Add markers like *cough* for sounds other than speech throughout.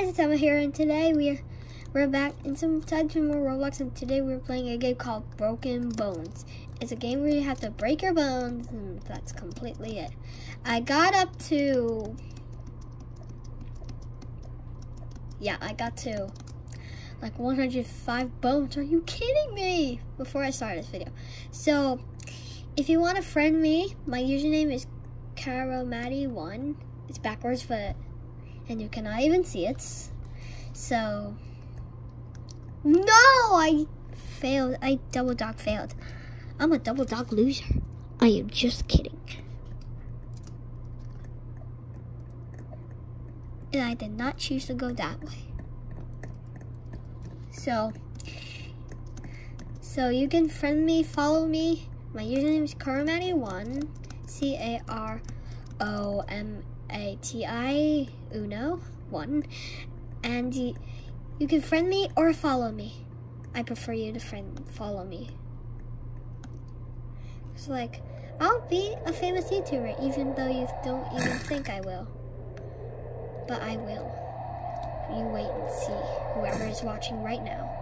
guys, it's Emma here, and today we're we're back in some more Roblox, and today we're playing a game called Broken Bones. It's a game where you have to break your bones, and that's completely it. I got up to yeah, I got to like 105 bones. Are you kidding me? Before I start this video, so if you want to friend me, my username is Caromati1. It's backwards, but and you cannot even see it. So, no, I failed. I double dog failed. I'm a double dog loser. I am just kidding. And I did not choose to go that way. So, so you can friend me, follow me. My username is Caromati1, C-A-R-O-M a-T-I Uno, one. And you, you can friend me or follow me. I prefer you to friend follow me. It's like, I'll be a famous YouTuber even though you don't even *coughs* think I will. But I will. You wait and see, whoever is watching right now.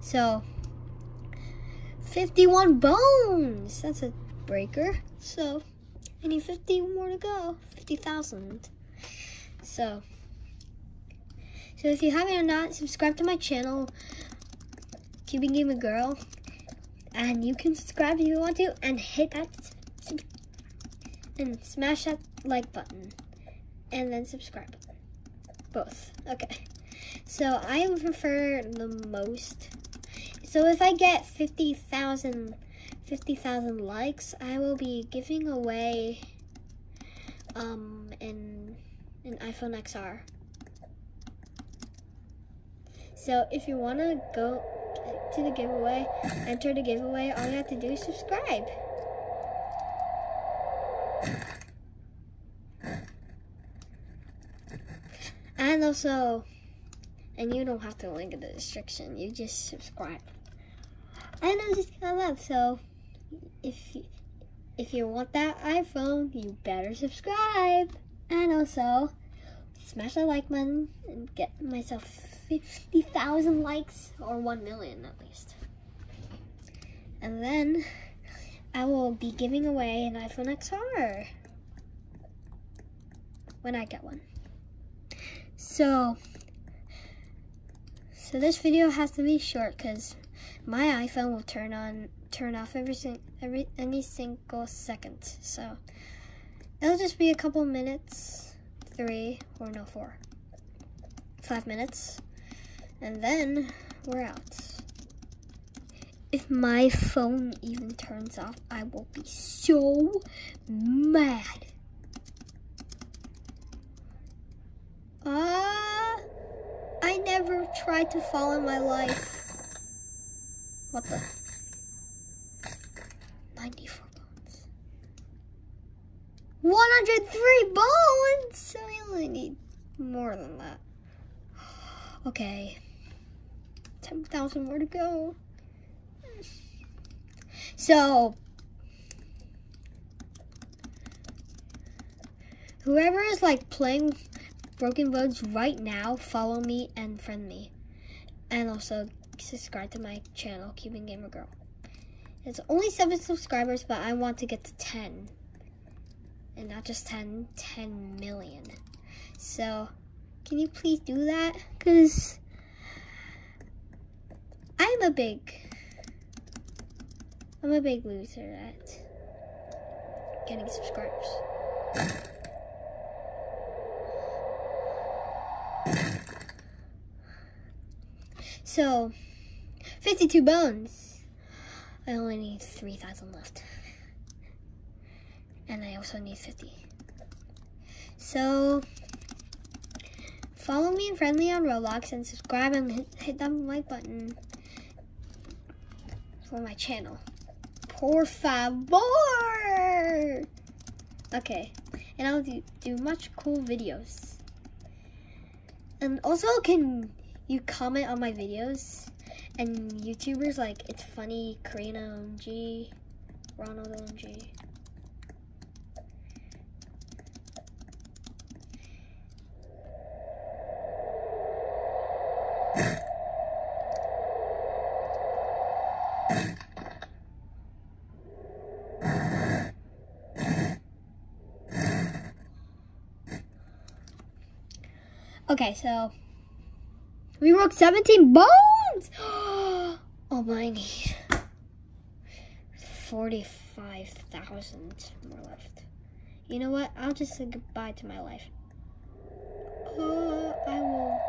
So, 51 bones. That's a breaker. So I need 50 more to go. 50,000. So, so if you haven't not, subscribe to my channel, Cubing Gamer Girl. And you can subscribe if you want to and hit that and smash that like button and then subscribe both okay so I prefer the most so if I get 50,000 50,000 likes, I will be giving away um an an iPhone XR. So if you want to go to the giveaway, enter the giveaway, all you have to do is subscribe. And also, and you don't have to link in the description, you just subscribe. And I'm just gonna love. So if if you want that iPhone, you better subscribe. And also smash the like button and get myself 50,000 likes or 1 million at least. And then I will be giving away an iPhone XR when I get one. So, so this video has to be short because my iPhone will turn on, turn off every, every any single second. So it'll just be a couple minutes, three or no four, five minutes, and then we're out. If my phone even turns off, I will be so mad. Ah, uh, I never tried to fall in my life. What the? 94 bones. 103 bones! So I only need more than that. Okay. 10,000 more to go. So, whoever is like playing Broken Bones right now, follow me and friend me. And also subscribe to my channel, Cubing Gamer Girl. It's only 7 subscribers, but I want to get to 10. And not just 10, 10 million. So, can you please do that? Because I'm a big, I'm a big loser at getting subscribers. So, 52 bones. I only need 3,000 left. And I also need 50. So, follow me and friendly on Roblox and subscribe and hit, hit that like button for my channel. Por favor! Okay, and I'll do, do much cool videos. And also can you comment on my videos and YouTubers like it's funny Karina OMG, Ronald OMG. okay, so we broke 17 bones! *gasps* Oh my need 45,000 more left. You know what? I'll just say goodbye to my life. Uh, I will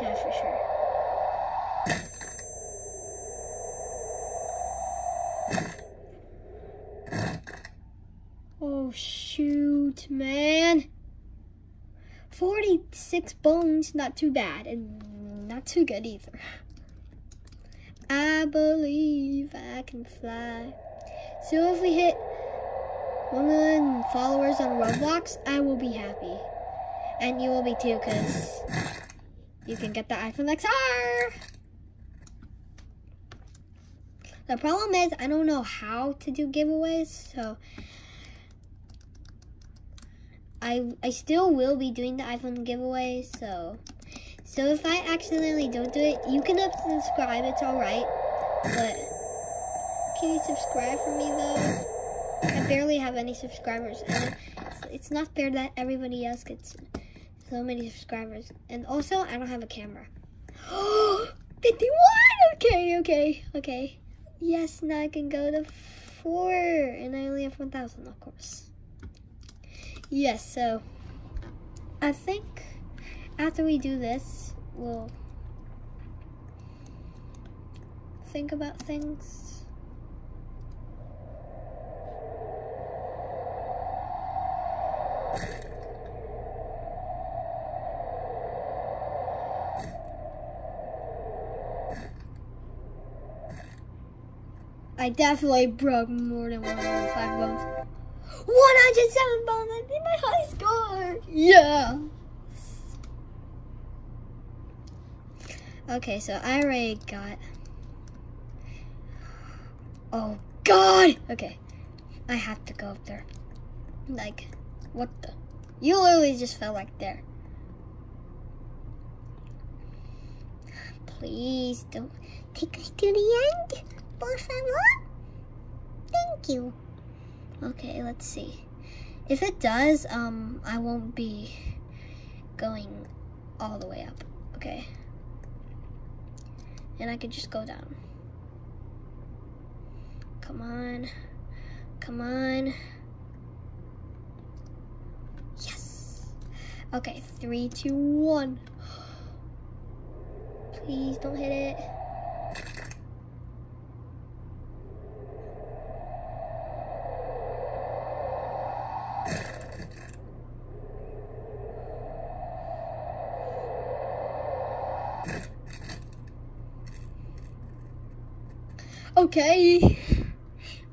die for sure. Oh shoot, man. 46 bones, not too bad, and not too good either. I believe I can fly. So if we hit 1 million followers on Roblox, I will be happy. And you will be too, because you can get the iPhone XR. The problem is, I don't know how to do giveaways, so I I still will be doing the iPhone giveaway, so so if I accidentally don't do it, you can unsubscribe, it's alright. But can you subscribe for me though? I barely have any subscribers and it's, not fair that everybody else gets so many subscribers. And also I don't have a camera. *gasps* 51! Okay, okay, okay. Yes, now I can go to four and I only have 1,000 of course. Yes, so I think after we do this, we'll think about things. I definitely broke more than 105 bones. 107 bones. I did my high score. Yeah. Okay, so I already got. Oh God. Okay, I have to go up there. Like, what the? You literally just fell like there. Please don't take us to the end, por favor. Thank you. Okay, let's see. If it does, um, I won't be going all the way up, okay? And I could just go down. Come on. Come on. Yes. Okay, three, two, one. Please don't hit it. Okay.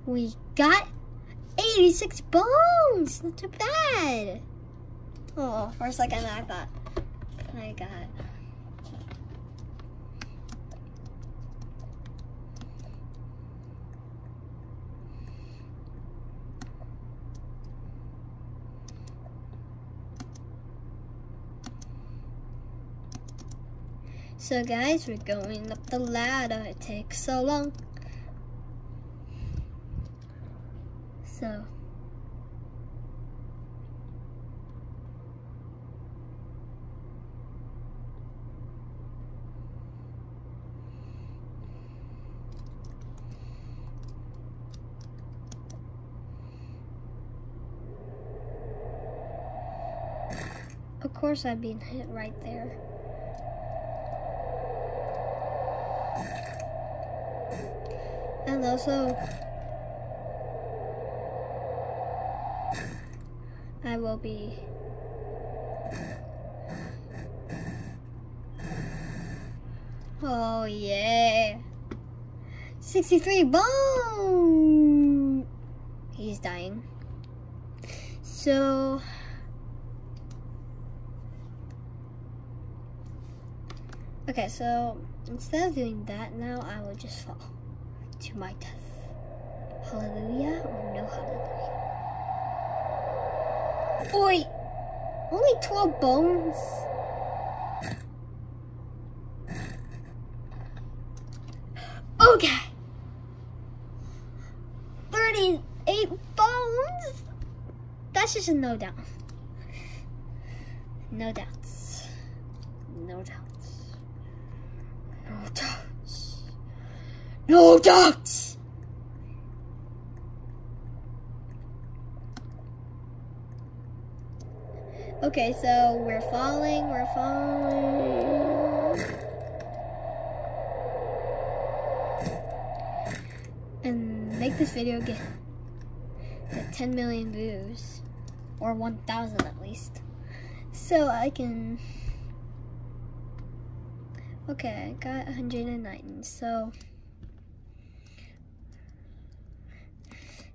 We got 86 bones. Not too bad. Oh, for a second I thought I got So guys, we're going up the ladder. It takes so long. So Of course I've been hit right there. And also I will be Oh yeah. 63 boom. He's dying. So Okay, so instead of doing that now I will just fall to my death. Hallelujah or no hallelujah? Oi! Only 12 bones? Okay. 38 bones? That's just a no doubt. No doubts. No doubts. No doubts. No doubts! Okay, so we're falling, we're falling. And make this video get, get 10 million views. Or 1,000 at least. So I can... Okay, I got 109. So...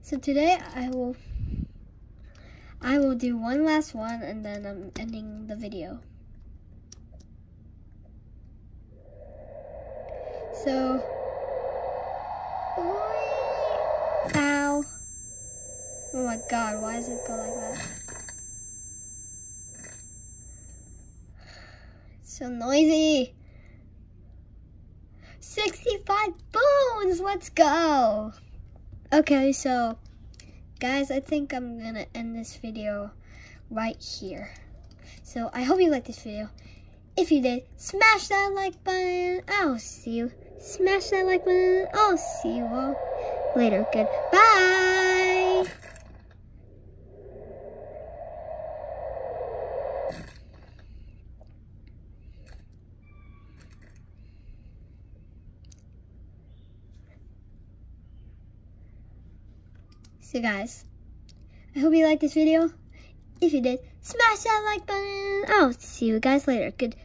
So today I will I will do one last one and then I'm ending the video. So, ow. Oh my god, why does it go like that? So noisy. 65 bones, let's go. Okay, so guys, I think I'm gonna end this video right here. So I hope you liked this video. If you did, smash that like button. I'll see you. Smash that like button. I'll see you all later. Goodbye. So guys, I hope you liked this video. If you did, smash that like button. I'll see you guys later. Good.